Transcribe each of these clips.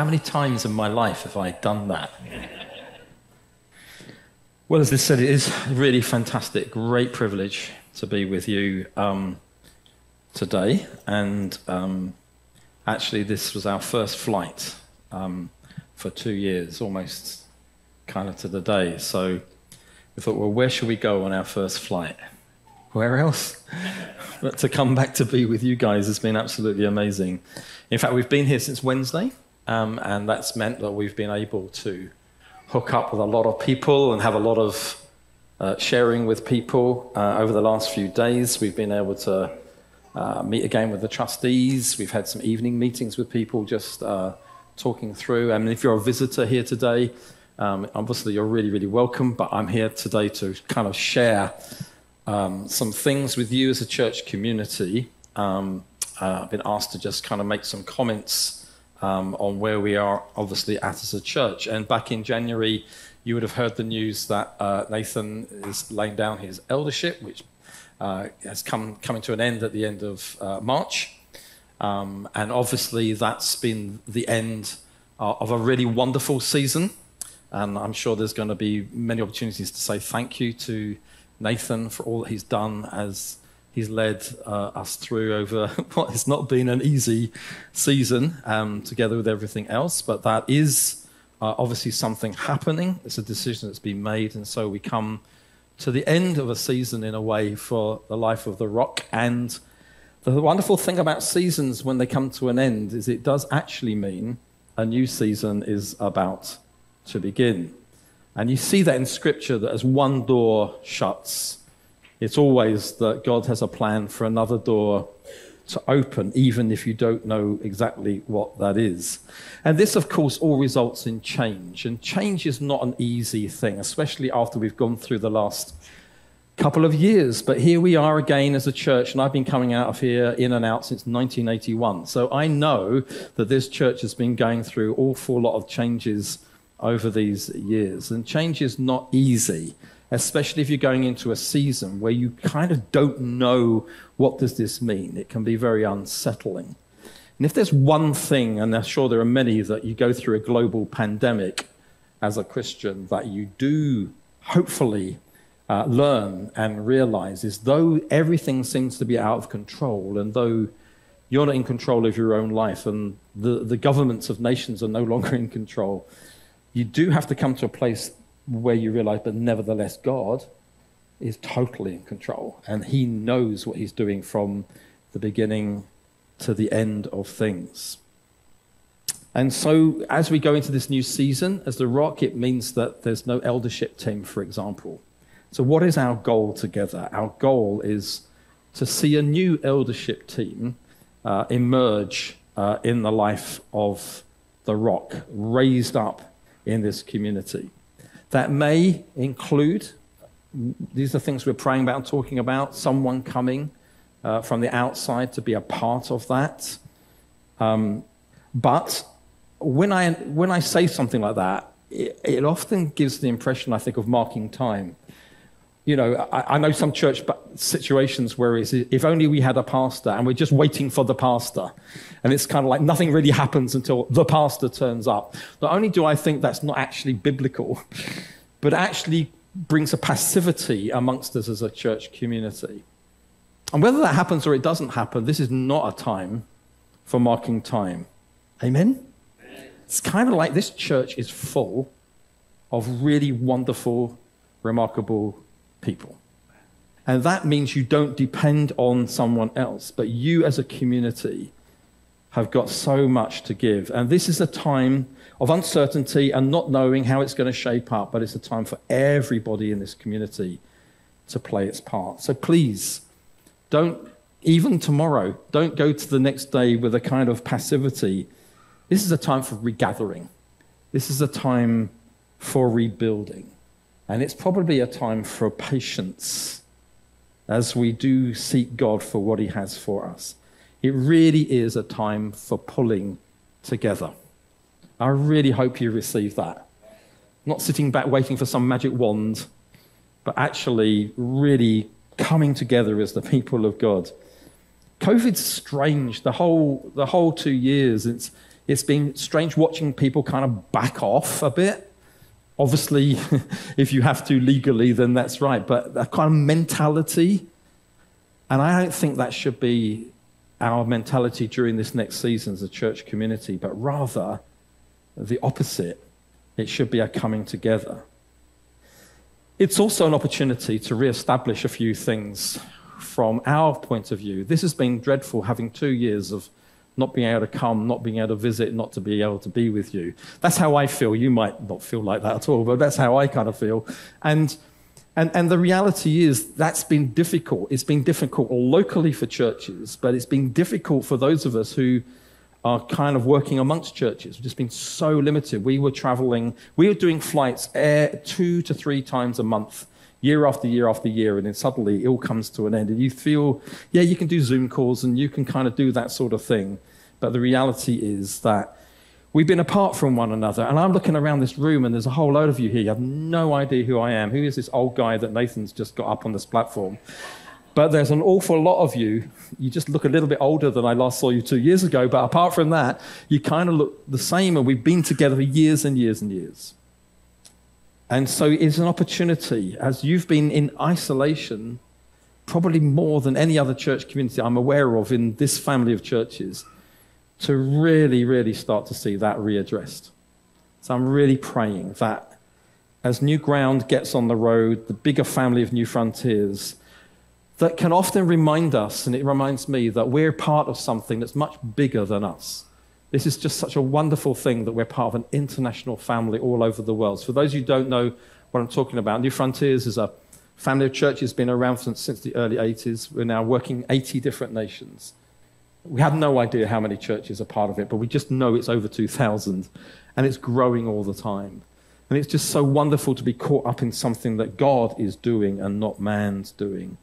How many times in my life have I done that? Well, as I said, it is really fantastic, great privilege to be with you um, today. And um, actually, this was our first flight um, for two years, almost kind of to the day. So we thought, well, where should we go on our first flight? Where else? but to come back to be with you guys has been absolutely amazing. In fact, we've been here since Wednesday, um, and that's meant that we've been able to hook up with a lot of people and have a lot of uh, sharing with people uh, over the last few days. We've been able to uh, meet again with the trustees. We've had some evening meetings with people just uh, talking through. I mean, if you're a visitor here today, um, obviously you're really, really welcome, but I'm here today to kind of share um, some things with you as a church community. Um, uh, I've been asked to just kind of make some comments um, on where we are, obviously, at as a church. And back in January, you would have heard the news that uh, Nathan is laying down his eldership, which uh, has come coming to an end at the end of uh, March. Um, and obviously, that's been the end uh, of a really wonderful season. And I'm sure there's going to be many opportunities to say thank you to Nathan for all that he's done as He's led uh, us through over what has not been an easy season, um, together with everything else. But that is uh, obviously something happening. It's a decision that's been made, and so we come to the end of a season in a way for the life of the rock. And the wonderful thing about seasons when they come to an end is it does actually mean a new season is about to begin. And you see that in Scripture that as one door shuts, it's always that God has a plan for another door to open, even if you don't know exactly what that is. And this, of course, all results in change. And change is not an easy thing, especially after we've gone through the last couple of years. But here we are again as a church, and I've been coming out of here in and out since 1981. So I know that this church has been going through an awful lot of changes over these years. And change is not easy especially if you're going into a season where you kind of don't know what does this mean. It can be very unsettling. And if there's one thing, and I'm sure there are many that you go through a global pandemic as a Christian that you do hopefully uh, learn and realize is though everything seems to be out of control and though you're not in control of your own life and the, the governments of nations are no longer in control, you do have to come to a place where you realize, but nevertheless, God is totally in control and he knows what he's doing from the beginning to the end of things. And so, as we go into this new season as the rock, it means that there's no eldership team, for example. So, what is our goal together? Our goal is to see a new eldership team uh, emerge uh, in the life of the rock, raised up in this community. That may include, these are things we're praying about, talking about, someone coming uh, from the outside to be a part of that. Um, but when I, when I say something like that, it, it, often gives the impression, I think, of marking time. You know, I, I know some church situations where it's if only we had a pastor and we're just waiting for the pastor. And it's kind of like nothing really happens until the pastor turns up. Not only do I think that's not actually biblical, but actually brings a passivity amongst us as a church community. And whether that happens or it doesn't happen, this is not a time for marking time. Amen? It's kind of like this church is full of really wonderful, remarkable people. And that means you don't depend on someone else, but you as a community have got so much to give. And this is a time of uncertainty and not knowing how it's going to shape up, but it's a time for everybody in this community to play its part. So please, don't, even tomorrow, don't go to the next day with a kind of passivity. This is a time for regathering. This is a time for rebuilding. And it's probably a time for patience as we do seek God for what He has for us. It really is a time for pulling together. I really hope you receive that. Not sitting back waiting for some magic wand, but actually really coming together as the people of God. COVID's strange. The whole, the whole two years, it's, It's been strange watching people kind of back off a bit. Obviously, if you have to legally, then that's right. But that kind of mentality, and I don't think that should be our mentality during this next season as a church community, but rather the opposite. It should be a coming together. It's also an opportunity to re-establish a few things from our point of view. This has been dreadful having two years of not being able to come, not being able to visit, not to be able to be with you. That's how I feel. You might not feel like that at all, but that's how I kind of feel. And, and, and the reality is that's been difficult. It's been difficult locally for churches, but it's been difficult for those of us who are kind of working amongst churches. We've just been so limited. We were traveling, we were doing flights air two to three times a month, year after year after year, and then suddenly it all comes to an end. And you feel, yeah, you can do Zoom calls and you can kind of do that sort of thing. But the reality is that we've been apart from one another. And I'm looking around this room and there's a whole load of you here. You have no idea who I am. Who is this old guy that Nathan's just got up on this platform? But there's an awful lot of you. You just look a little bit older than I last saw you two years ago. But apart from that, you kind of look the same. And we've been together for years and years and years. And so it's an opportunity, as you've been in isolation, probably more than any other church community I'm aware of in this family of churches, to really, really start to see that readdressed. So I'm really praying that as New Ground gets on the road, the bigger family of New Frontiers, that can often remind us, and it reminds me, that we're part of something that's much bigger than us. This is just such a wonderful thing that we're part of an international family all over the world. So for those who don't know what I'm talking about, New Frontiers is a family of churches been around since, since the early 80s. We're now working 80 different nations. We have no idea how many churches are part of it, but we just know it's over 2,000 and it's growing all the time. And it's just so wonderful to be caught up in something that God is doing and not man's doing.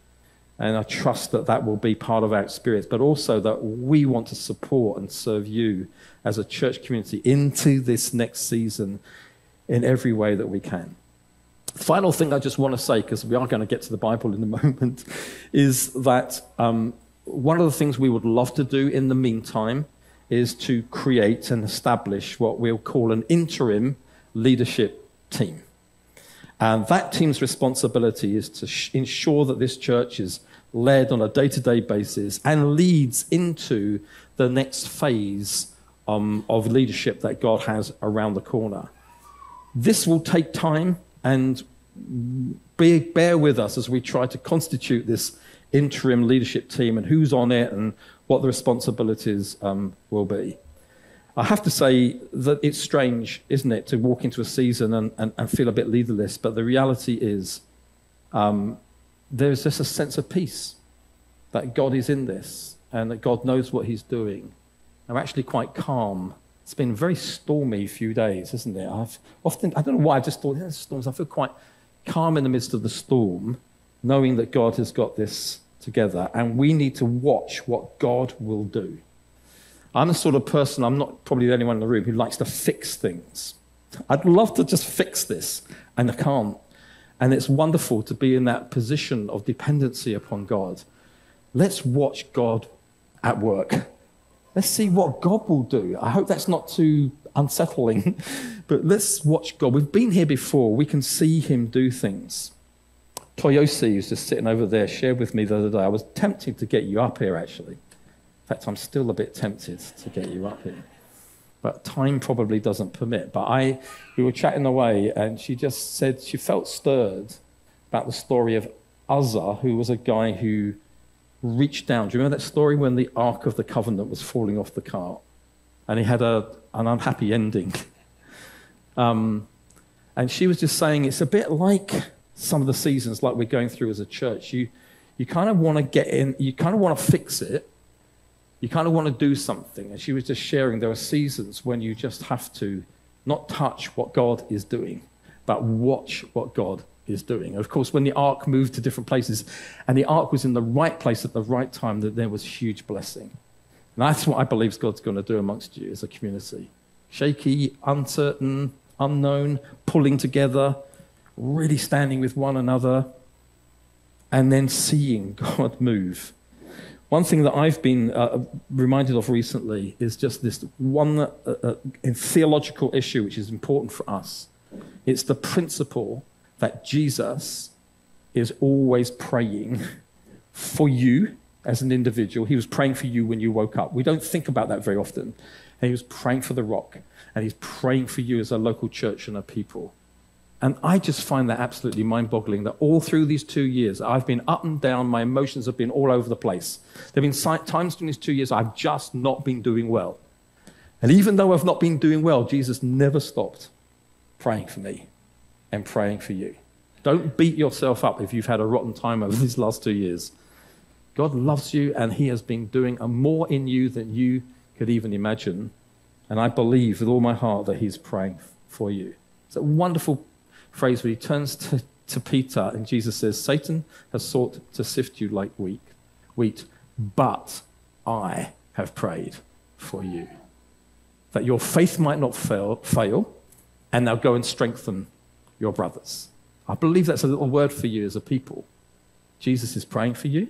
And I trust that that will be part of our experience, but also that we want to support and serve you as a church community into this next season in every way that we can. Final thing I just want to say, because we are going to get to the Bible in a moment, is that um, one of the things we would love to do in the meantime is to create and establish what we'll call an interim leadership team. And that team's responsibility is to ensure that this church is led on a day to day basis and leads into the next phase um, of leadership that God has around the corner. This will take time, and be, bear with us as we try to constitute this interim leadership team and who's on it and what the responsibilities um, will be. I have to say that it's strange, isn't it, to walk into a season and, and, and feel a bit leaderless, but the reality is um, there's just a sense of peace that God is in this and that God knows what He's doing. I'm actually quite calm. It's been a very stormy few days, isn't it? I've often, I don't know why, I've just thought, yeah, storms. I feel quite calm in the midst of the storm, knowing that God has got this together, and we need to watch what God will do. I'm the sort of person, I'm not probably the only one in the room who likes to fix things. I'd love to just fix this, and I can't. And it's wonderful to be in that position of dependency upon God. Let's watch God at work. Let's see what God will do. I hope that's not too unsettling, but let's watch God. We've been here before, we can see Him do things. Toyosi, who's just sitting over there, shared with me the other day. I was tempted to get you up here, actually. In fact, I'm still a bit tempted to get you up here. But time probably doesn't permit. But I, we were chatting away, and she just said she felt stirred about the story of Uzzah, who was a guy who reached down. Do you remember that story when the Ark of the Covenant was falling off the cart? And he had a, an unhappy ending. um, and she was just saying it's a bit like some of the seasons like we're going through as a church. You, you kind of want to get in, you kind of want to fix it, you kind of want to do something. And she was just sharing there are seasons when you just have to not touch what God is doing, but watch what God is doing. Of course, when the ark moved to different places and the ark was in the right place at the right time, that there was huge blessing. And that's what I believe God's going to do amongst you as a community. Shaky, uncertain, unknown, pulling together, really standing with one another, and then seeing God move One thing that I've been uh, reminded of recently is just this one uh, uh, theological issue which is important for us. It's the principle that Jesus is always praying for you as an individual. He was praying for you when you woke up. We don't think about that very often. And he was praying for the rock, and he's praying for you as a local church and a people. And I just find that absolutely mind boggling that all through these two years, I've been up and down, my emotions have been all over the place. There have been times during these two years I've just not been doing well. And even though I've not been doing well, Jesus never stopped praying for me and praying for you. Don't beat yourself up if you've had a rotten time over these last two years. God loves you and He has been doing a more in you than you could even imagine. And I believe with all my heart that He's praying for you. It's a wonderful phrase where he turns to, to Peter and Jesus says, Satan has sought to sift you like wheat, wheat, but I have prayed for you. That your faith might not fail, fail, and now go and strengthen your brothers. I believe that's a little word for you as a people. Jesus is praying for you.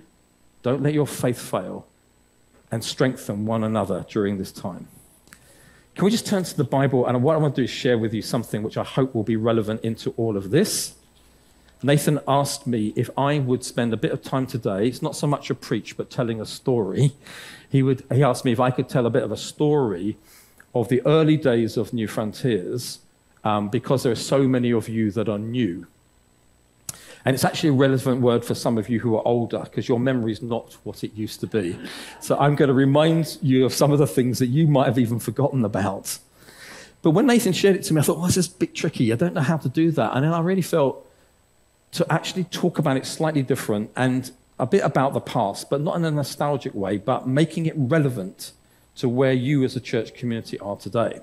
Don't let your faith fail and strengthen one another during this time. Can we just turn to the Bible? And what I want to do is share with you something which I hope will be relevant into all of this. Nathan asked me if I would spend a bit of time today, it's not so much a preach, but telling a story. He, would, he asked me if I could tell a bit of a story of the early days of New Frontiers, um, because there are so many of you that are new. And it's actually a relevant word for some of you who are older because your memory is not what it used to be. So I'm going to remind you of some of the things that you might have even forgotten about. But when Nathan shared it to me, I thought, well, this is a bit tricky. I don't know how to do that. And then I really felt to actually talk about it slightly different and a bit about the past, but not in a nostalgic way, but making it relevant to where you as a church community are today.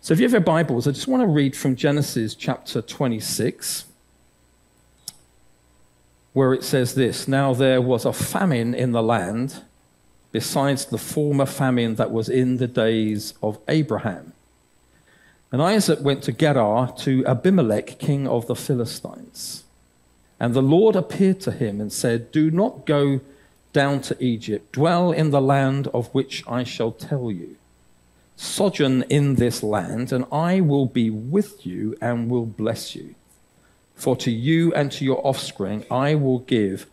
So if you have your Bibles, I just want to read from Genesis chapter 26 where it says this Now there was a famine in the land, besides the former famine that was in the days of Abraham. And Isaac went to Gerar to Abimelech, king of the Philistines. And the Lord appeared to him and said, Do not go down to Egypt, dwell in the land of which I shall tell you. Sojourn in this land, and I will be with you and will bless you. For to you and to your offspring I will give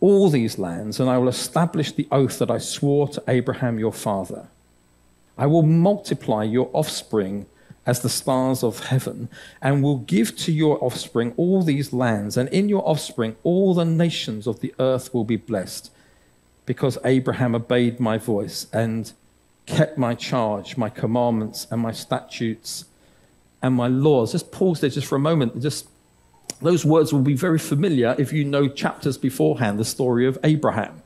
all these lands, and I will establish the oath that I swore to Abraham your father. I will multiply your offspring as the stars of heaven, and will give to your offspring all these lands, and in your offspring all the nations of the earth will be blessed, because Abraham obeyed my voice and kept my charge, my commandments, and my statutes and my laws. Just pause there just for a moment. Just those words will be very familiar if you know chapters beforehand, the story of Abraham.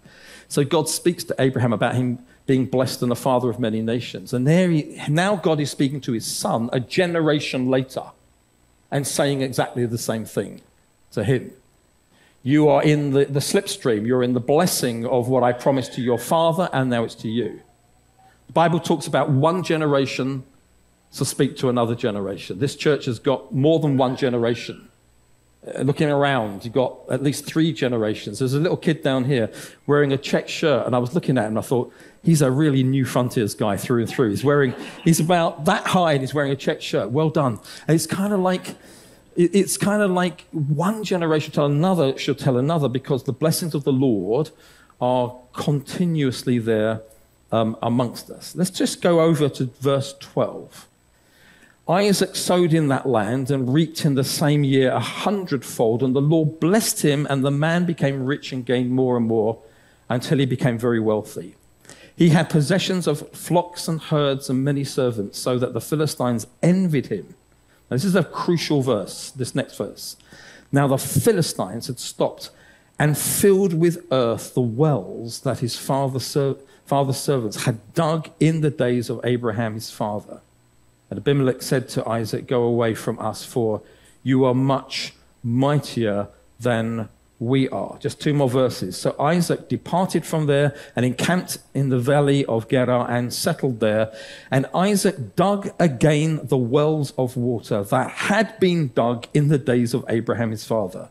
So God speaks to Abraham about him being blessed and the father of many nations. And there he, now God is speaking to his son a generation later and saying exactly the same thing to him. You are in the, the slipstream, you're in the blessing of what I promised to your father, and now it's to you. The Bible talks about one generation to speak to another generation. This church has got more than one generation looking around, you've got at least three generations. There's a little kid down here wearing a check shirt, and I was looking at him and I thought, he's a really new frontiers guy through and through. He's wearing, he's about that high and he's wearing a check shirt. Well done. And it's kind of like, it's kind of like one generation tell another should tell another because the blessings of the Lord are continuously there um, amongst us. Let's just go over to verse 12. Isaac sowed in that land and reaped in the same year a hundredfold, and the Lord blessed him, and the man became rich and gained more and more until he became very wealthy. He had possessions of flocks and herds and many servants, so that the Philistines envied him. Now, this is a crucial verse, this next verse. Now, the Philistines had stopped and filled with earth the wells that his father's, servants had dug in the days of Abraham, his father. And Abimelech said to Isaac, Go away from us, for you are much mightier than we are. Just two more verses. So Isaac departed from there and encamped in the valley of Gerar and settled there. And Isaac dug again the wells of water that had been dug in the days of Abraham his father,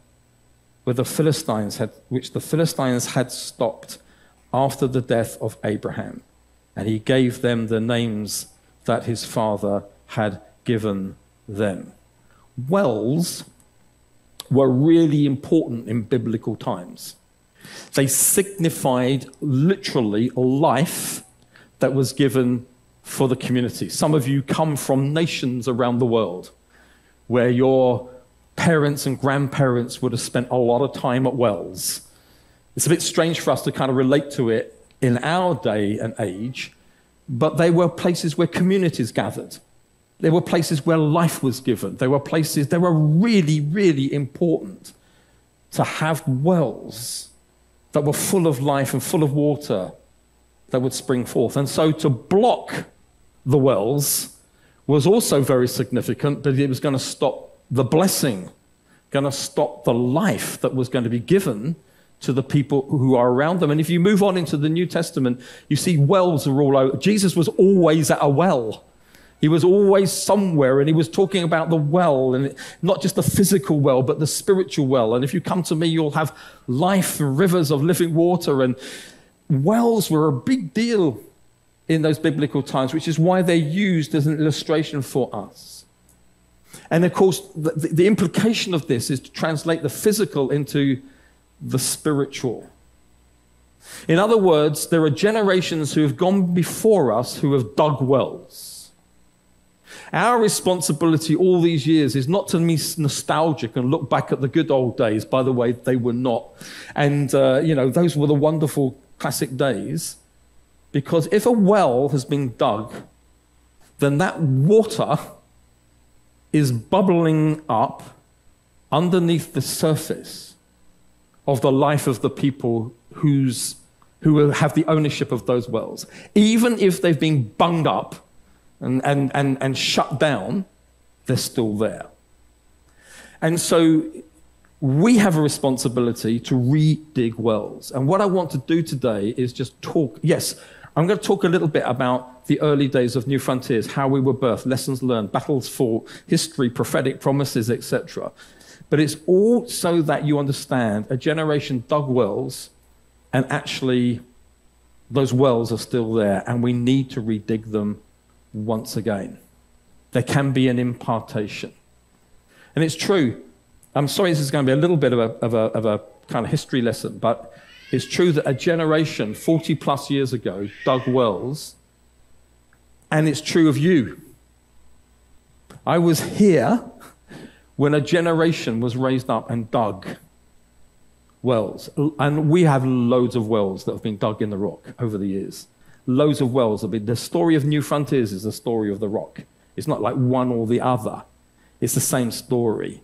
where the Philistines had, which the Philistines had stopped after the death of Abraham, and he gave them the names that his father had given them. Wells were really important in biblical times. They signified literally a life that was given for the community. Some of you come from nations around the world where your parents and grandparents would have spent a lot of time at wells. It's a bit strange for us to kind of relate to it in our day and age, but they were places where communities gathered. They were places where life was given. There were places, they were really, really important to have wells that were full of life and full of water that would spring forth. And so to block the wells was also very significant, but it was going to stop the blessing, going to stop the life that was going to be given to the people who are around them. And if you move on into the New Testament, you see wells are all over. Jesus was always at a well. He was always somewhere and he was talking about the well and not just the physical well, but the spiritual well. And if you come to me, you'll have life and rivers of living water. And wells were a big deal in those biblical times, which is why they're used as an illustration for us. And of course, the, the implication of this is to translate the physical into the spiritual. In other words, there are generations who have gone before us who have dug wells our responsibility all these years is not to be nostalgic and look back at the good old days. By the way, they were not. And, uh, you know, those were the wonderful classic days. Because if a well has been dug, then that water is bubbling up underneath the surface of the life of the people who's, who have the ownership of those wells. Even if they've been bunged up and, and, and, and shut down, they're still there. And so we have a responsibility to re-dig wells. And what I want to do today is just talk. Yes, I'm going to talk a little bit about the early days of New Frontiers, how we were birthed, lessons learned, battles fought, history, prophetic promises, etc. But it's all so that you understand a generation dug wells, and actually those wells are still there, and we need to redig them once again. There can be an impartation. And it's true. I'm sorry this is going to be a little bit of a, of a, of a kind of history lesson, but it's true that a generation 40 plus years ago dug wells, and it's true of you. I was here when a generation was raised up and dug wells. And we have loads of wells that have been dug in the rock over the years loads of wells. The story of New Frontiers is the story of the rock. It's not like one or the other, it's the same story.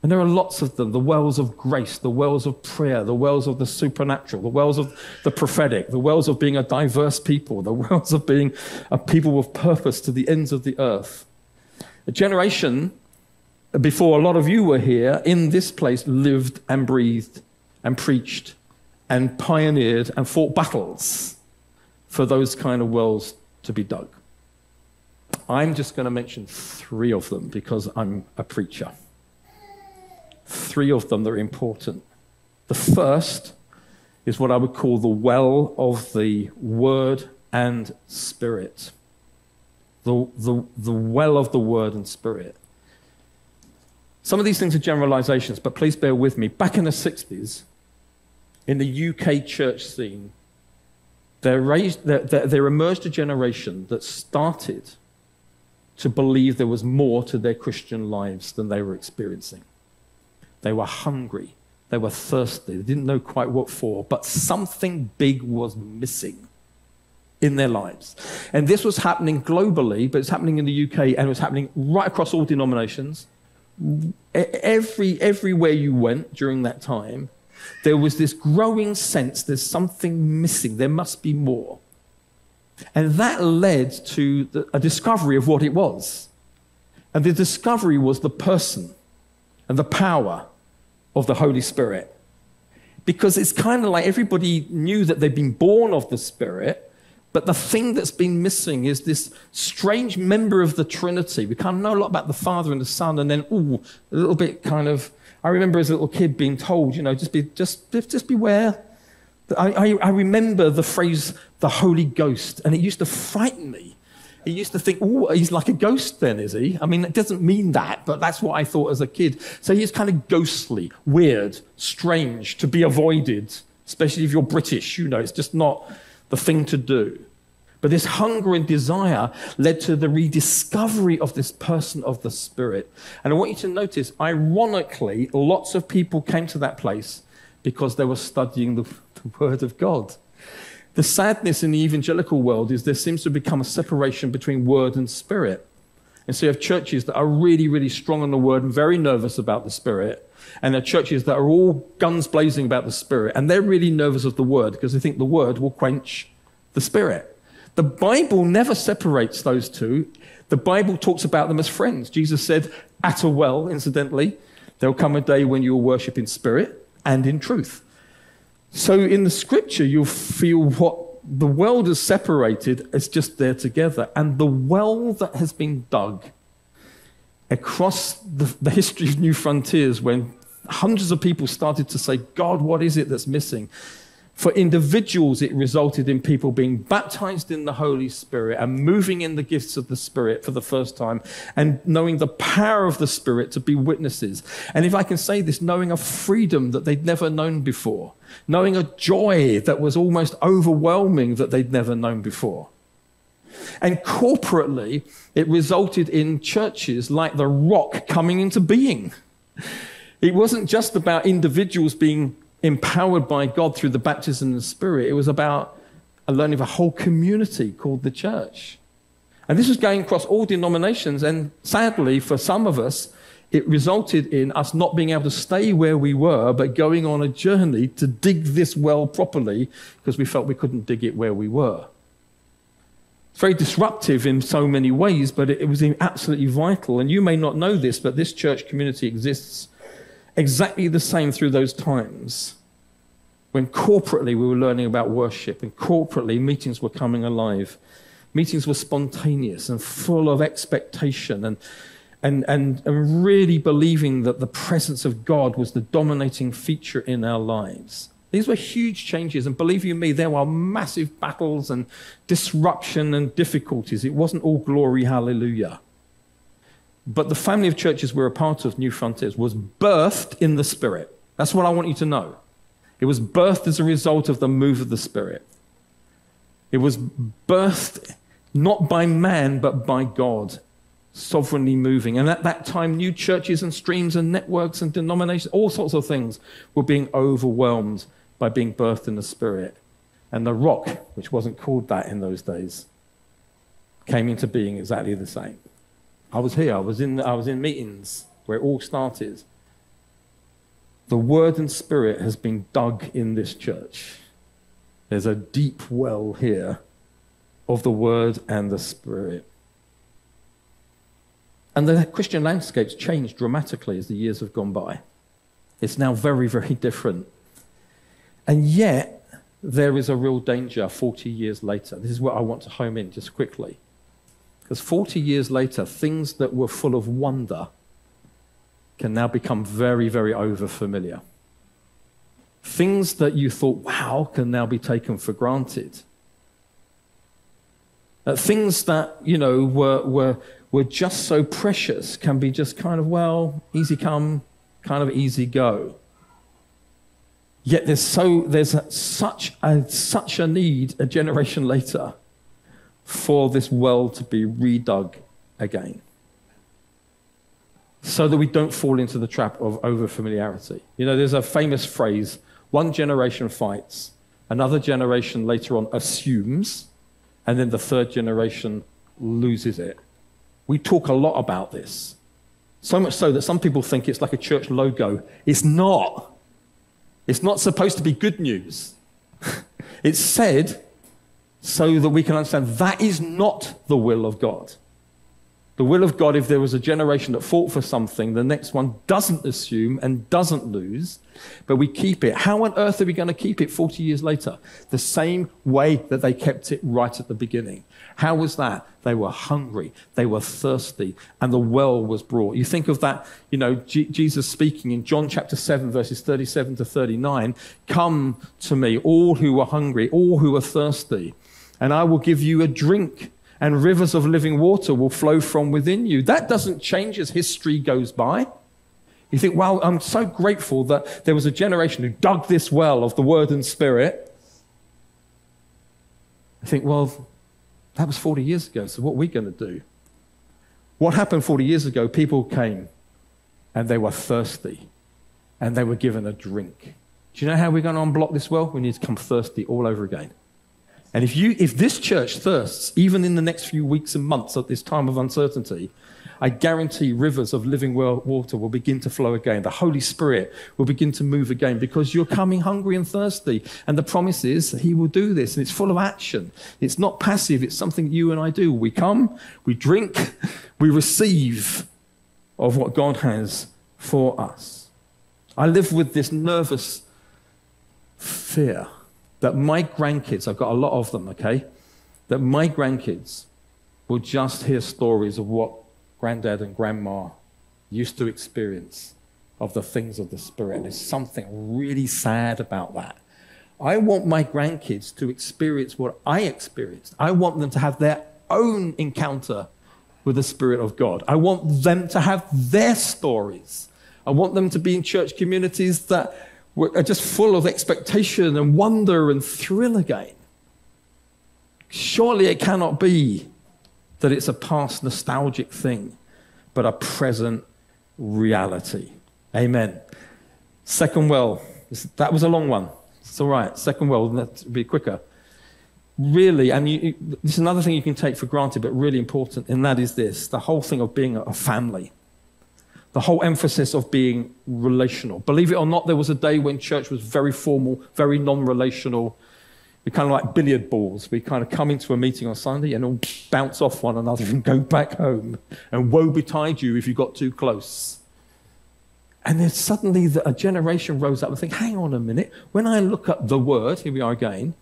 And there are lots of them the wells of grace, the wells of prayer, the wells of the supernatural, the wells of the prophetic, the wells of being a diverse people, the wells of being a people with purpose to the ends of the earth. A generation before a lot of you were here in this place lived and breathed and preached and pioneered and fought battles for those kind of wells to be dug. I'm just going to mention three of them because I'm a preacher. Three of them that are important. The first is what I would call the well of the Word and Spirit. The, the, the well of the Word and Spirit. Some of these things are generalizations, but please bear with me. Back in the 60s, in the UK church scene, there, raised, there emerged a generation that started to believe there was more to their Christian lives than they were experiencing. They were hungry, they were thirsty, they didn't know quite what for, but something big was missing in their lives. And this was happening globally, but it's happening in the UK and it was happening right across all denominations. Every, everywhere you went during that time, there was this growing sense there's something missing, there must be more. And that led to the, a discovery of what it was. And the discovery was the person and the power of the Holy Spirit. Because it's kind of like everybody knew that they'd been born of the Spirit, but the thing that's been missing is this strange member of the Trinity. We kind of know a lot about the Father and the Son, and then, ooh, a little bit kind of I remember as a little kid being told, you know, just, be, just, just beware. I, I, I remember the phrase the Holy Ghost, and it used to frighten me. He used to think, oh, he's like a ghost then, is he? I mean, it doesn't mean that, but that's what I thought as a kid. So he's kind of ghostly, weird, strange, to be avoided, especially if you're British. You know, it's just not the thing to do. But this hunger and desire led to the rediscovery of this person of the Spirit. And I want you to notice, ironically, lots of people came to that place because they were studying the, the Word of God. The sadness in the evangelical world is there seems to become a separation between Word and Spirit. And so you have churches that are really, really strong on the Word and very nervous about the Spirit. And there are churches that are all guns blazing about the Spirit. And they're really nervous of the Word because they think the Word will quench the Spirit. The Bible never separates those two. The Bible talks about them as friends. Jesus said, at a well, incidentally, there'll come a day when you'll worship in spirit and in truth. So in the scripture, you'll feel what the world is separated, it's just there together. And the well that has been dug across the, the history of New Frontiers, when hundreds of people started to say, God, what is it that's missing? For individuals, it resulted in people being baptized in the Holy Spirit and moving in the gifts of the Spirit for the first time and knowing the power of the Spirit to be witnesses. And if I can say this, knowing a freedom that they'd never known before, knowing a joy that was almost overwhelming that they'd never known before. And corporately, it resulted in churches like the Rock coming into being. It wasn't just about individuals being empowered by God through the baptism of the Spirit. It was about a learning of a whole community called the church. And this was going across all denominations. And sadly, for some of us, it resulted in us not being able to stay where we were, but going on a journey to dig this well properly because we felt we couldn't dig it where we were. It's very disruptive in so many ways, but it was absolutely vital. And you may not know this, but this church community exists exactly the same through those times when corporately we were learning about worship and corporately meetings were coming alive. Meetings were spontaneous and full of expectation and, and, and, and really believing that the presence of God was the dominating feature in our lives. These were huge changes, and believe you me, there were massive battles and disruption and difficulties. It wasn't all glory, hallelujah. But the family of churches we're a part of, New Frontiers, was birthed in the Spirit. That's what I want you to know. It was birthed as a result of the move of the Spirit. It was birthed not by man, but by God, sovereignly moving. And at that time, new churches and streams and networks and denominations, all sorts of things, were being overwhelmed by being birthed in the Spirit. And the rock, which wasn't called that in those days, came into being exactly the same. I was here. I was in, I was in meetings where it all started. The word and spirit has been dug in this church. There's a deep well here of the word and the spirit. And the Christian landscape's changed dramatically as the years have gone by. It's now very, very different. And yet, there is a real danger 40 years later. This is what I want to home in just quickly. Because 40 years later, things that were full of wonder can now become very, very overfamiliar. Things that you thought, wow, can now be taken for granted. Uh, things that, you know, were, were, were just so precious can be just kind of, well, easy come, kind of easy go. Yet there's, so, there's such, a, such a need a generation later for this well to be redug again. So that we don't fall into the trap of overfamiliarity. You know, there's a famous phrase one generation fights, another generation later on assumes, and then the third generation loses it. We talk a lot about this. So much so that some people think it's like a church logo. It's not. It's not supposed to be good news. it's said so that we can understand that is not the will of God. The will of God, if there was a generation that fought for something, the next one doesn't assume and doesn't lose, but we keep it. How on earth are we going to keep it 40 years later? The same way that they kept it right at the beginning. How was that? They were hungry, they were thirsty, and the well was brought. You think of that, you know, G- Jesus speaking in John chapter 7, verses 37 to 39 Come to me, all who are hungry, all who are thirsty, and I will give you a drink and rivers of living water will flow from within you. That doesn't change as history goes by. You think, well, I'm so grateful that there was a generation who dug this well of the Word and Spirit. I think, well, that was 40 years ago, so what are we going to do? What happened 40 years ago? People came and they were thirsty and they were given a drink. Do you know how we're going to unblock this well? We need to come thirsty all over again. And if, you, if this church thirsts, even in the next few weeks and months at this time of uncertainty, I guarantee rivers of living water will begin to flow again. The Holy Spirit will begin to move again because you're coming hungry and thirsty. And the promise is He will do this. And it's full of action. It's not passive, it's something you and I do. We come, we drink, we receive of what God has for us. I live with this nervous fear that my grandkids, I've got a lot of them, okay, that my grandkids will just hear stories of what granddad and grandma used to experience of the things of the Spirit. And there's something really sad about that. I want my grandkids to experience what I experienced. I want them to have their own encounter with the Spirit of God. I want them to have their stories. I want them to be in church communities that are just full of expectation and wonder and thrill again. Surely it cannot be that it's a past nostalgic thing, but a present reality. Amen. Second well, that was a long one. It's all right. Second well, let's be quicker. Really, and you, this is another thing you can take for granted, but really important, and that is this the whole thing of being a family the whole emphasis of being relational. Believe it or not, there was a day when church was very formal, very non relational. We kind of like billiard balls. We kind of come into a meeting on Sunday and all bounce off one another and go back home. And woe betide you if you got too close. And then suddenly a generation rose up and think, hang on a minute. When I look at the word, here we are again,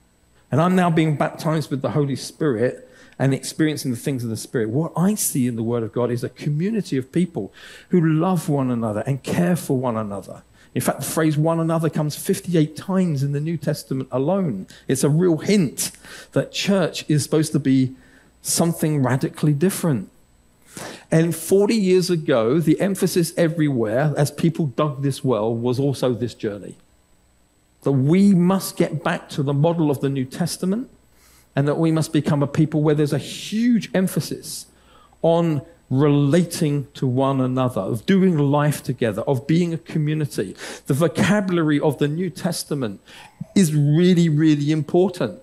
and I'm now being baptized with the Holy Spirit, and experiencing the things of the Spirit, what I see in the Word of God is a community of people who love one another and care for one another. In fact, the phrase one another comes 58 times in the New Testament alone. It's a real hint that church is supposed to be something radically different. And 40 years ago, the emphasis everywhere, as people dug this well, was also this journey. That we must get back to the model of the New Testament and that we must become a people where there's a huge emphasis on relating to one another, of doing life together, of being a community. The vocabulary of the New Testament is really, really important.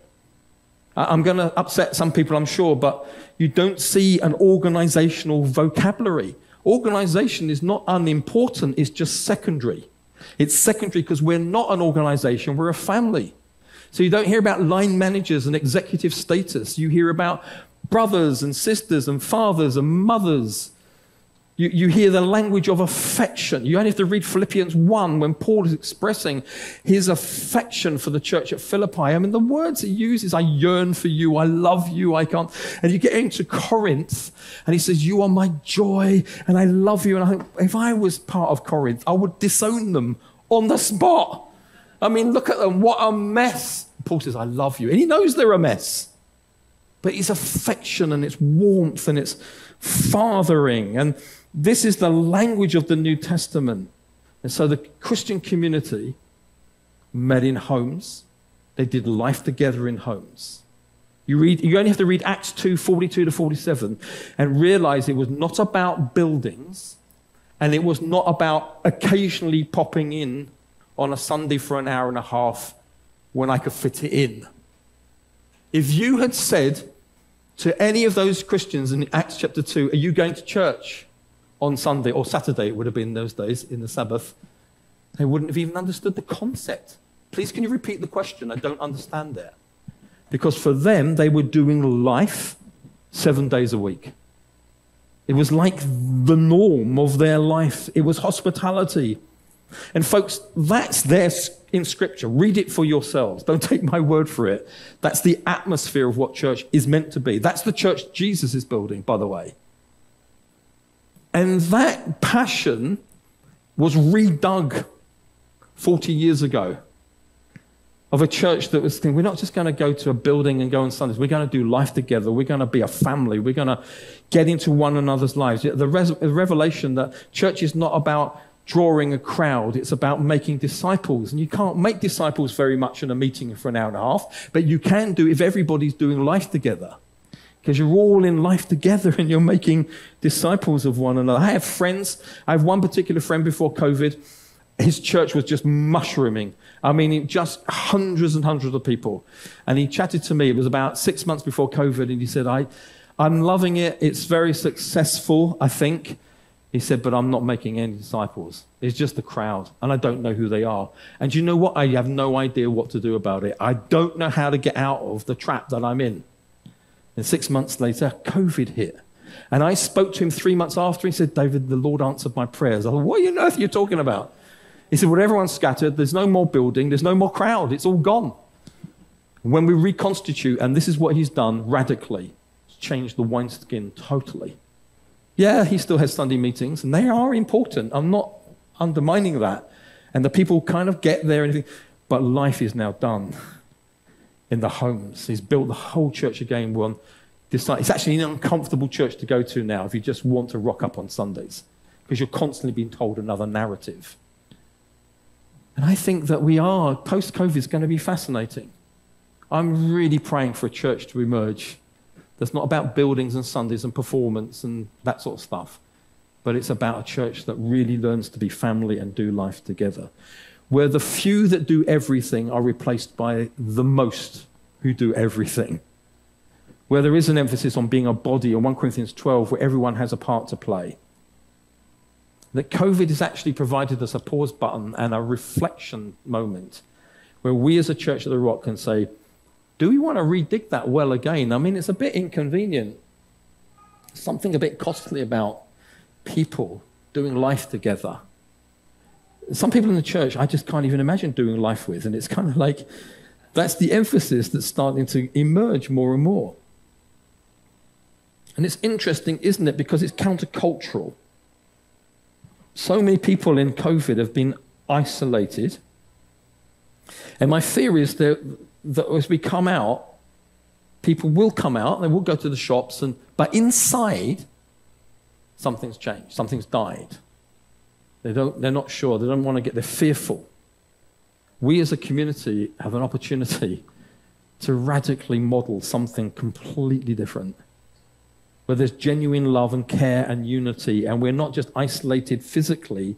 I'm going to upset some people, I'm sure, but you don't see an organizational vocabulary. Organization is not unimportant, it's just secondary. It's secondary because we're not an organization, we're a family. So you don't hear about line managers and executive status. You hear about brothers and sisters and fathers and mothers. You, you hear the language of affection. You only have to read Philippians 1 when Paul is expressing his affection for the church at Philippi. I mean, the words he uses, I yearn for you, I love you, I can't. And you get into Corinth, and he says, You are my joy, and I love you. And I think, if I was part of Corinth, I would disown them on the spot. I mean, look at them. What a mess. Paul says, I love you. And he knows they're a mess. But it's affection and it's warmth and it's fathering. And this is the language of the New Testament. And so the Christian community met in homes. They did life together in homes. You, read, you only have to read Acts 2 42 to 47 and realize it was not about buildings and it was not about occasionally popping in on a Sunday for an hour and a half when I could fit it in. If you had said to any of those Christians in Acts chapter 2, Are you going to church on Sunday or Saturday? It would have been those days in the Sabbath. They wouldn't have even understood the concept. Please, can you repeat the question? I don't understand it. Because for them, they were doing life seven days a week. It was like the norm of their life. It was hospitality. And folks, that's there in Scripture. Read it for yourselves. Don't take my word for it. That's the atmosphere of what church is meant to be. That's the church Jesus is building, by the way. And that passion was redug 40 years ago of a church that was thinking, we're not just going to go to a building and go on Sundays. We're going to do life together. We're going to be a family. We're going to get into one another's lives. The, res- the revelation that church is not about drawing a crowd, it's about making disciples. And you can't make disciples very much in a meeting for an hour and a half, but you can do if everybody's doing life together. Because you're all in life together and you're making disciples of one another. I have friends. I have one particular friend before COVID. His church was just mushrooming I mean, just hundreds and hundreds of people. And he chatted to me. It was about six months before COVID. And he said, I, I'm loving it. It's very successful, I think. He said, but I'm not making any disciples. It's just the crowd, and I don't know who they are. And you know what? I have no idea what to do about it. I don't know how to get out of the trap that I'm in. And six months later, COVID hit. And I spoke to him three months after. He said, David, the Lord answered my prayers. I said, What on earth are you talking about? He said, Well, everyone's scattered. There's no more building. There's no more crowd. It's all gone. When we reconstitute, and this is what he's done radically, he's changed the wineskin totally. Yeah, he still has Sunday meetings, and they are important. I'm not undermining that. And the people kind of get there, and but life is now done in the homes. He's built the whole church again. One, it's actually an uncomfortable church to go to now if you just want to rock up on Sundays, because you're constantly being told another narrative. And I think that we are, post COVID is going to be fascinating. I'm really praying for a church to emerge that's not about buildings and Sundays and performance and that sort of stuff, but it's about a church that really learns to be family and do life together, where the few that do everything are replaced by the most who do everything, where there is an emphasis on being a body, in 1 Corinthians 12, where everyone has a part to play. That COVID has actually provided us a pause button and a reflection moment where we as a church of the rock can say, do we want to redig that well again? I mean, it's a bit inconvenient. Something a bit costly about people doing life together. Some people in the church, I just can't even imagine doing life with. And it's kind of like that's the emphasis that's starting to emerge more and more. And it's interesting, isn't it? Because it's countercultural. So many people in COVID have been isolated. And my fear is that, that as we come out, people will come out, they will go to the shops, and, but inside, something's changed, something's died. They don't, they're not sure, they don't want to get, they're fearful. We as a community have an opportunity to radically model something completely different where there's genuine love and care and unity, and we're not just isolated physically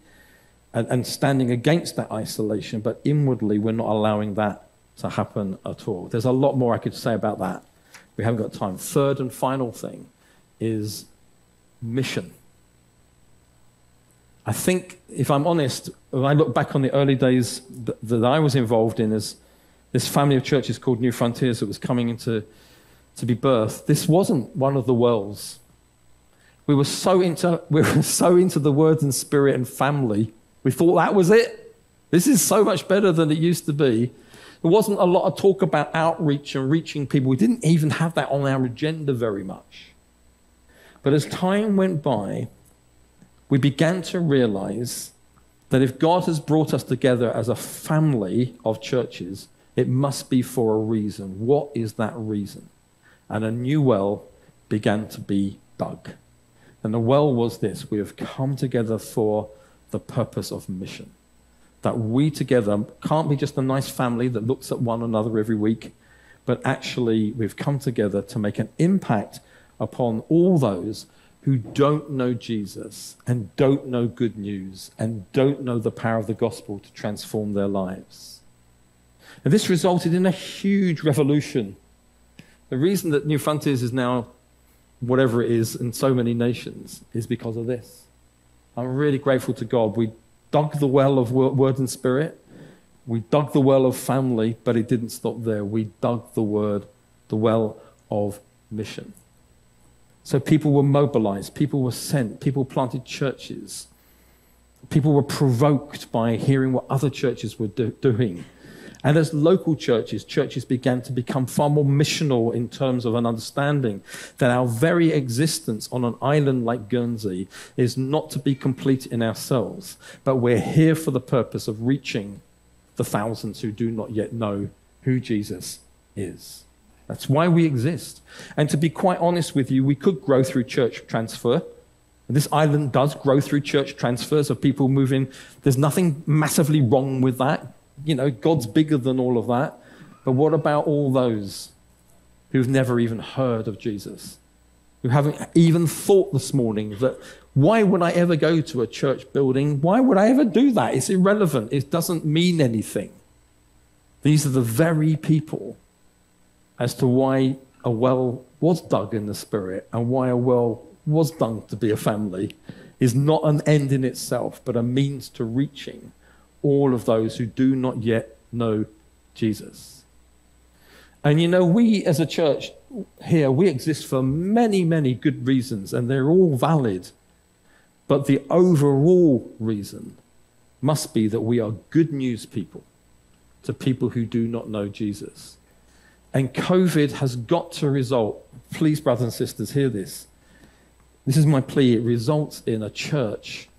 and, and, standing against that isolation, but inwardly we're not allowing that to happen at all. There's a lot more I could say about that. We haven't got time. Third and final thing is mission. I think, if I'm honest, when I look back on the early days that, that I was involved in, as this family of churches called New Frontiers that was coming into to be birthed, this wasn't one of the worlds. We were so into, we were so into the word and spirit and family, we thought that was it. This is so much better than it used to be. There wasn't a lot of talk about outreach and reaching people. We didn't even have that on our agenda very much. But as time went by, we began to realize that if God has brought us together as a family of churches, it must be for a reason. What is that reason? and a new well began to be dug. And the well was this we have come together for the purpose of mission. That we together can't be just a nice family that looks at one another every week, but actually we've come together to make an impact upon all those who don't know Jesus and don't know good news and don't know the power of the gospel to transform their lives. And this resulted in a huge revolution the reason that New Frontiers is now whatever it is in so many nations is because of this. I'm really grateful to God. We dug the well of word and spirit. We dug the well of family, but it didn't stop there. We dug the word, the well of mission. So people were mobilized, people were sent, people planted churches. People were provoked by hearing what other churches were do- doing. And as local churches, churches began to become far more missional in terms of an understanding that our very existence on an island like Guernsey is not to be complete in ourselves, but we're here for the purpose of reaching the thousands who do not yet know who Jesus is. That's why we exist. And to be quite honest with you, we could grow through church transfer. This island does grow through church transfers of people moving. There's nothing massively wrong with that you know, God's bigger than all of that. But what about all those who've never even heard of Jesus? Who haven't even thought this morning that why would I ever go to a church building? Why would I ever do that? It's irrelevant. It doesn't mean anything. These are the very people as to why a well was dug in the spirit and why a well was done to be a family is not an end in itself, but a means to reaching all of those who do not yet know Jesus. And you know, we as a church here, we exist for many, many good reasons, and they're all valid. But the overall reason must be that we are good news people to people who do not know Jesus. And COVID has got to result, please, brothers and sisters, hear this. This is my plea. It results in a church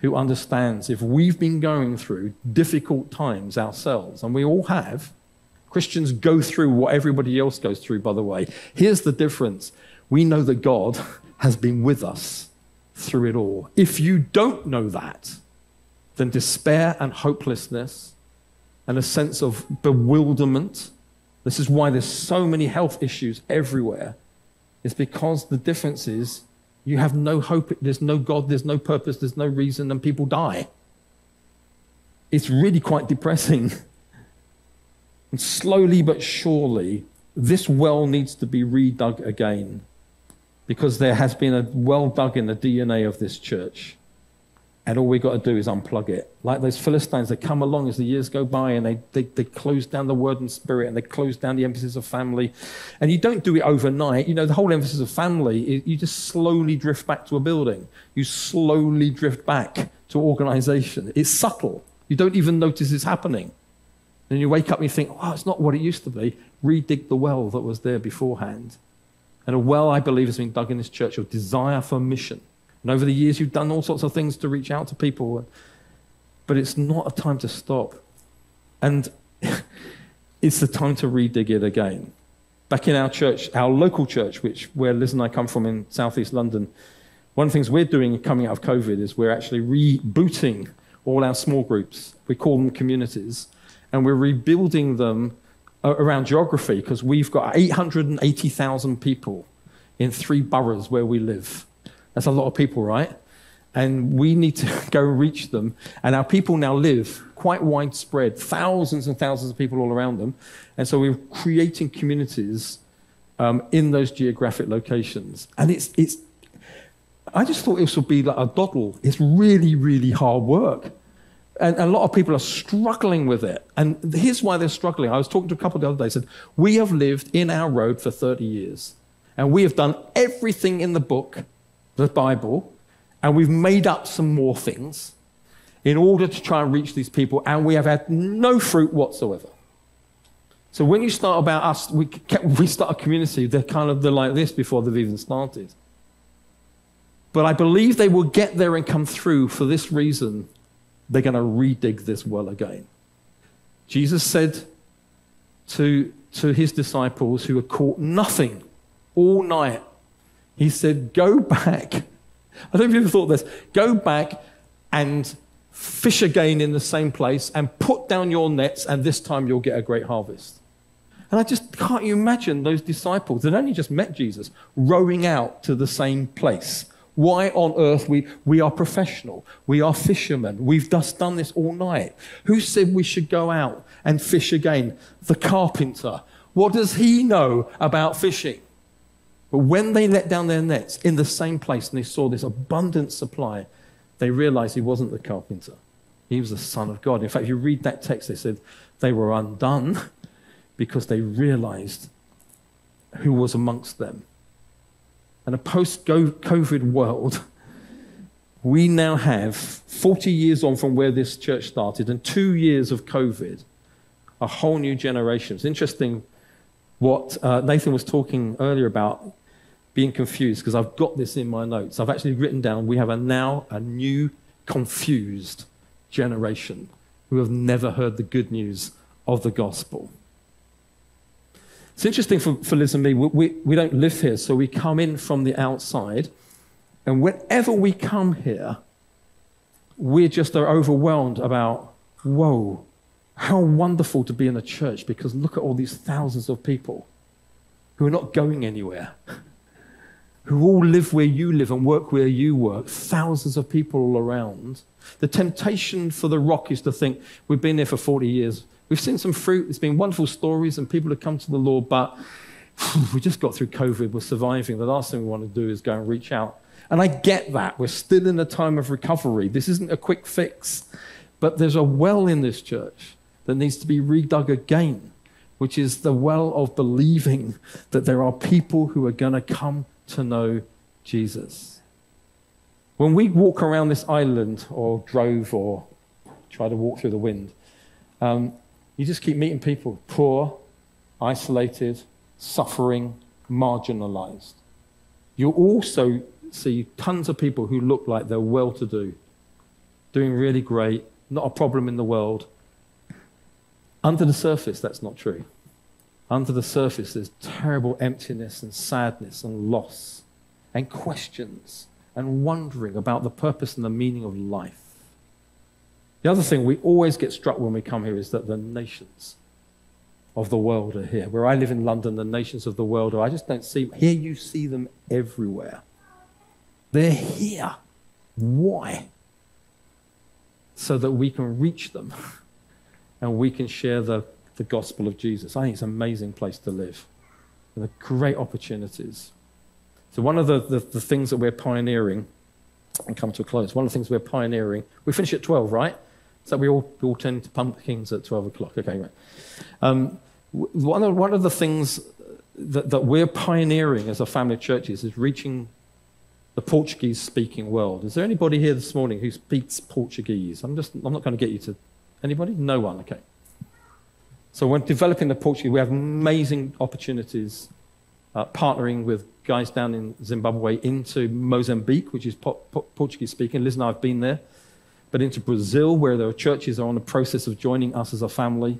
who understands if we've been going through difficult times ourselves, and we all have, Christians go through what everybody else goes through, by the way. Here's the difference we know that God has been with us through it all. If you don't know that, then despair and hopelessness and a sense of bewilderment. This is why there's so many health issues everywhere. Is because the difference is you have no hope, there's no God, there's no purpose, there's no reason, and people die. It's really quite depressing. And slowly but surely, this well needs to be redug again because there has been a well dug in the DNA of this church. And all we've got to do is unplug it. Like those Philistines, they come along as the years go by and they, they, they close down the word and spirit and they close down the emphasis of family. And you don't do it overnight. You know, the whole emphasis of family, you just slowly drift back to a building. You slowly drift back to organization. It's subtle. You don't even notice it's happening. And you wake up and you think, oh, it's not what it used to be. Redig the well that was there beforehand. And a well, I believe, has been dug in this church of desire for mission and over the years, you've done all sorts of things to reach out to people. But it's not a time to stop. And it's the time to redig it again. Back in our church, our local church, which where Liz and I come from in southeast London, one of the things we're doing coming out of COVID is we're actually rebooting all our small groups. We call them communities. And we're rebuilding them uh, around geography because we've got 880,000 people in three boroughs where we live. That's a lot of people, right? And we need to go reach them. And our people now live quite widespread, thousands and thousands of people all around them. And so we're creating communities um, in those geographic locations. And it's, it's, I just thought this would be like a doddle. It's really, really hard work. And a lot of people are struggling with it. And here's why they're struggling. I was talking to a couple the other day, said, We have lived in our road for 30 years. And we have done everything in the book the Bible, and we've made up some more things in order to try and reach these people, and we have had no fruit whatsoever. So when you start about us, we, we start a community, they're kind of they're like this before they've even started. But I believe they will get there and come through for this reason. They're going to redig this well again. Jesus said to, to his disciples who had caught nothing all night he said, Go back. I don't know if you ever thought this. Go back and fish again in the same place and put down your nets, and this time you'll get a great harvest. And I just can't you imagine those disciples that only just met Jesus rowing out to the same place. Why on earth we, we are professional? We are fishermen. We've just done this all night. Who said we should go out and fish again? The carpenter. What does he know about fishing? But when they let down their nets in the same place and they saw this abundant supply, they realized he wasn't the carpenter. He was the Son of God. In fact, if you read that text, they said they were undone because they realized who was amongst them. and a post COVID world, we now have 40 years on from where this church started and two years of COVID, a whole new generation. It's interesting what uh, Nathan was talking earlier about being confused because I've got this in my notes. I've actually written down we have a now a new confused generation who have never heard the good news of the gospel. It's interesting for, for Liz and me, we, we, we don't live here, so we come in from the outside. And whenever we come here, we just are overwhelmed about, whoa, how wonderful to be in a church because look at all these thousands of people who are not going anywhere, who all live where you live and work where you work, thousands of people all around. The temptation for the rock is to think, we've been there for 40 years, we've seen some fruit, there's been wonderful stories, and people have come to the Lord, but we just got through COVID, we're surviving. The last thing we want to do is go and reach out. And I get that. We're still in a time of recovery. This isn't a quick fix. But there's a well in this church that needs to be redug again, which is the well of believing that there are people who are going to come to know Jesus. When we walk around this island or drove or try to walk through the wind, um, you just keep meeting people poor, isolated, suffering, marginalized. You also see tons of people who look like they're well to do, doing really great, not a problem in the world. Under the surface, that's not true. Under the surface, there's terrible emptiness and sadness and loss and questions and wondering about the purpose and the meaning of life. The other thing we always get struck when we come here is that the nations of the world are here. Where I live in London, the nations of the world are, I just don't see, here you see them everywhere. They're here. Why? So that we can reach them and we can share the, the gospel of Jesus. I think it's an amazing place to live. And the great opportunities. So, one of the, the, the things that we're pioneering, and come to a close, one of the things we're pioneering, we finish at 12, right? So we all, we all tend to pumpkins at 12 o'clock. Okay, right. Um, one, of, one of the things that, that we're pioneering as a family of churches is reaching the Portuguese speaking world. Is there anybody here this morning who speaks Portuguese? I'm just I'm not going to get you to anybody? No one, okay. So when developing the Portuguese, we have amazing opportunities uh, partnering with guys down in Zimbabwe into Mozambique, which is po- po- Portuguese speaking. Liz and I have been there. But into Brazil, where are churches are on the process of joining us as a family,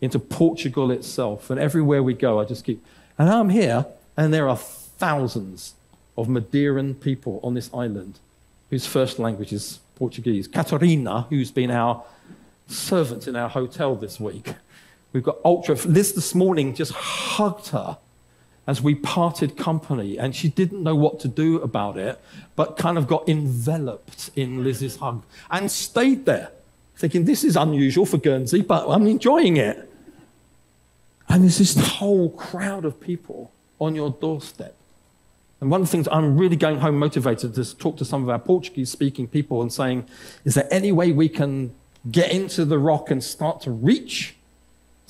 into Portugal itself, and everywhere we go, I just keep. And I'm here, and there are thousands of Madeiran people on this island whose first language is Portuguese. Catarina, who's been our servant in our hotel this week. We've got Ultra. Liz this morning just hugged her as we parted company, and she didn't know what to do about it, but kind of got enveloped in Liz's hug and stayed there, thinking, This is unusual for Guernsey, but I'm enjoying it. And there's this whole crowd of people on your doorstep and one of the things I'm really going home motivated to talk to some of our Portuguese speaking people and saying, is there any way we can get into the rock and start to reach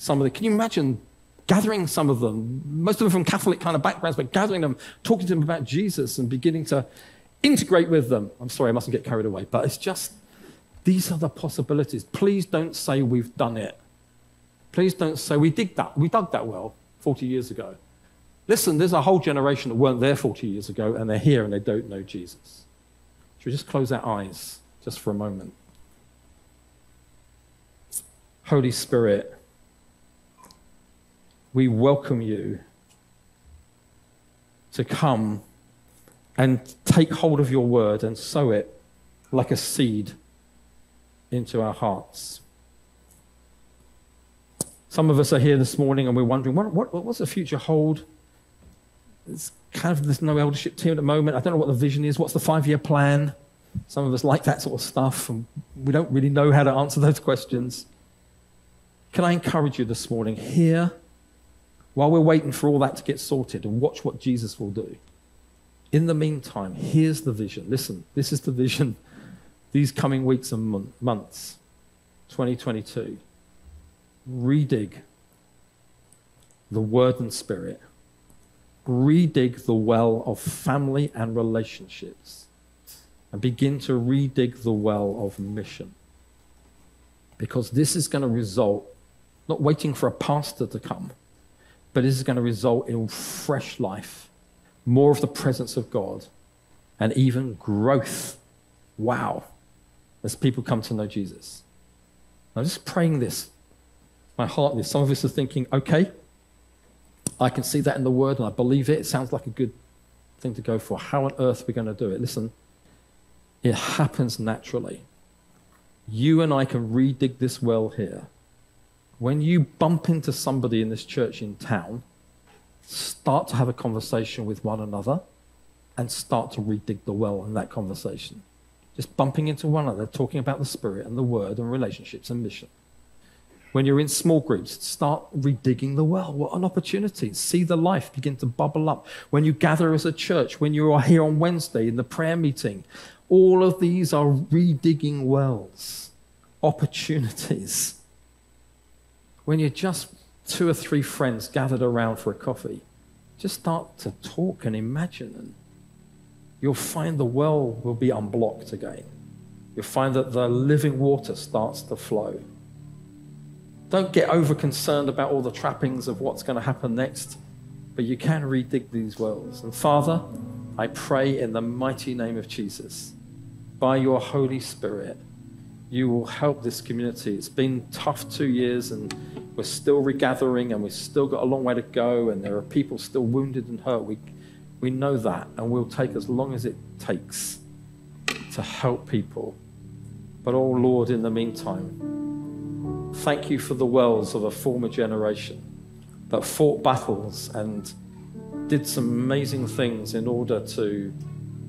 some of the. Can you imagine gathering some of them, most of them from Catholic kind of backgrounds, but gathering them, talking to them about Jesus and beginning to integrate with them? I'm sorry, I mustn't get carried away, but it's just these are the possibilities. Please don't say we've done it. Please don't say we did that. We dug that well 40 years ago. Listen, there's a whole generation that weren't there 40 years ago and they're here and they don't know Jesus. Should we just close our eyes just for a moment? Holy Spirit, we welcome you to come and take hold of your word and sow it like a seed into our hearts. Some of us are here this morning and we're wondering what, what, what's the future hold? It's kind of there's no eldership team at the moment. I don't know what the vision is. What's the five year plan? Some of us like that sort of stuff, and we don't really know how to answer those questions. Can I encourage you this morning here, while we're waiting for all that to get sorted, and watch what Jesus will do? In the meantime, here's the vision. Listen, this is the vision these coming weeks and months, 2022. Redig the word and spirit redig the well of family and relationships and begin to redig the well of mission. Because this is going to result, not waiting for a pastor to come, but this is going to result in fresh life, more of the presence of God, and even growth. Wow. As people come to know Jesus. I'm just praying this. My heart is. Some of us are thinking, okay, I can see that in the word and I believe it. It sounds like a good thing to go for. How on earth are we going to do it? Listen, it happens naturally. You and I can redig this well here. When you bump into somebody in this church in town, start to have a conversation with one another and start to redig the well in that conversation. Just bumping into one another, talking about the Spirit and the Word and relationships and mission. When you're in small groups, start redigging the well. What an opportunity. See the life begin to bubble up. When you gather as a church, when you are here on Wednesday in the prayer meeting, all of these are redigging wells, opportunities. When you're just two or three friends gathered around for a coffee, just start to talk and imagine, and you'll find the well will be unblocked again. You'll find that the living water starts to flow. Don't get over concerned about all the trappings of what's going to happen next, but you can redig these wells. And Father, I pray in the mighty name of Jesus, by your Holy Spirit, you will help this community. It's been tough two years, and we're still regathering, and we've still got a long way to go, and there are people still wounded and hurt. We, we know that, and we'll take as long as it takes to help people. But, oh Lord, in the meantime, Thank you for the wells of a former generation that fought battles and did some amazing things in order to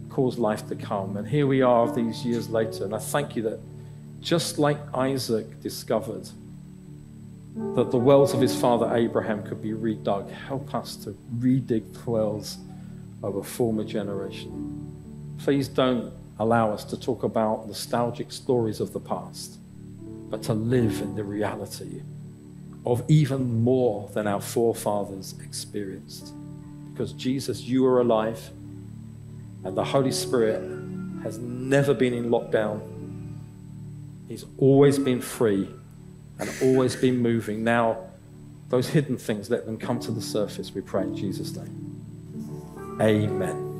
cause life to come. And here we are these years later. And I thank you that just like Isaac discovered that the wells of his father Abraham could be redug, help us to redig the wells of a former generation. Please don't allow us to talk about nostalgic stories of the past but to live in the reality of even more than our forefathers experienced. Because Jesus, you are alive, and the Holy Spirit has never been in lockdown. He's always been free and always been moving. Now, those hidden things, let them come to the surface, we pray in Jesus' name. Amen.